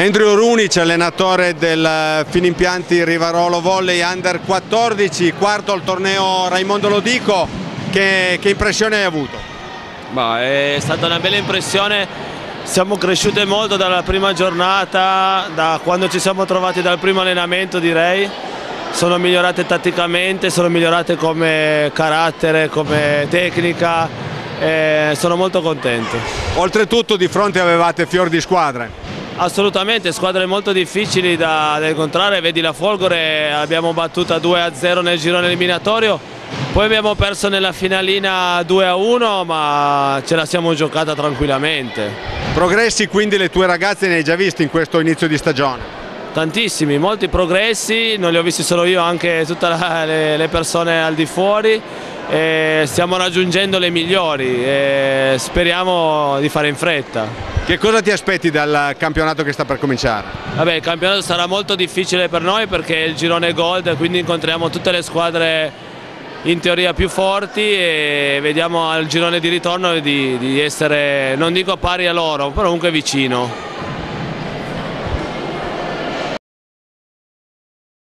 Andrew Runic, allenatore del Finimpianti Rivarolo Volley Under 14, quarto al torneo Raimondo Lodico, che, che impressione hai avuto? Bah, è stata una bella impressione, siamo cresciute molto dalla prima giornata, da quando ci siamo trovati dal primo allenamento direi, sono migliorate tatticamente, sono migliorate come carattere, come tecnica, sono molto contento. Oltretutto di fronte avevate fior di squadre. Assolutamente, squadre molto difficili da, da incontrare, vedi la Folgore, abbiamo battuta 2-0 nel girone eliminatorio, poi abbiamo perso nella finalina 2-1 ma ce la siamo giocata tranquillamente. Progressi quindi le tue ragazze ne hai già visti in questo inizio di stagione? Tantissimi, molti progressi, non li ho visti solo io, anche tutte le, le persone al di fuori e stiamo raggiungendo le migliori e speriamo di fare in fretta. Che cosa ti aspetti dal campionato che sta per cominciare? Vabbè, il campionato sarà molto difficile per noi perché è il girone gold, quindi incontriamo tutte le squadre in teoria più forti e vediamo al girone di ritorno di, di essere, non dico pari a loro, però comunque vicino.